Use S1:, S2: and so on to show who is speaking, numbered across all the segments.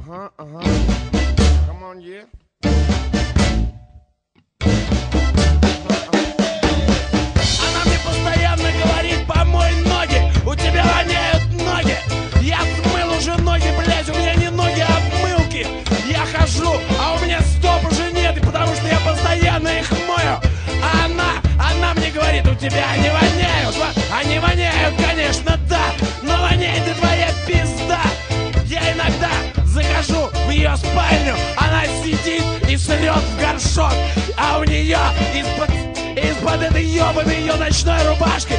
S1: Ага, ага. Come on, yeah.
S2: Она мне постоянно говорит, помой ноги, у тебя воняют ноги. Я смыл уже ноги, блядь, у меня не ноги, а обмылки. Я хожу, а у меня стоп уже нет, потому что я постоянно их мою. А она, она мне говорит, у тебя они спальню, она сидит и срет в горшок, а у нее из-под из-под этой ебаной ее ночной рубашки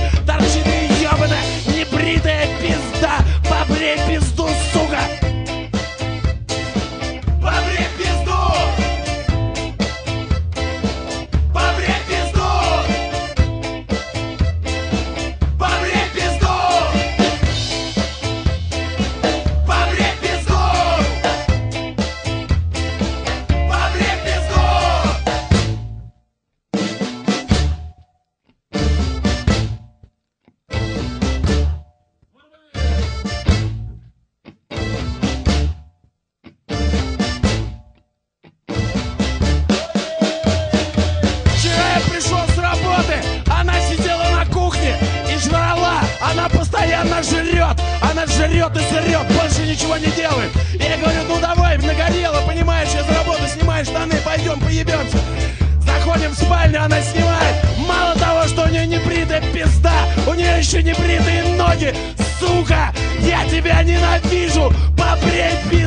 S2: Сука, я тебя ненавижу. Побрей пизда.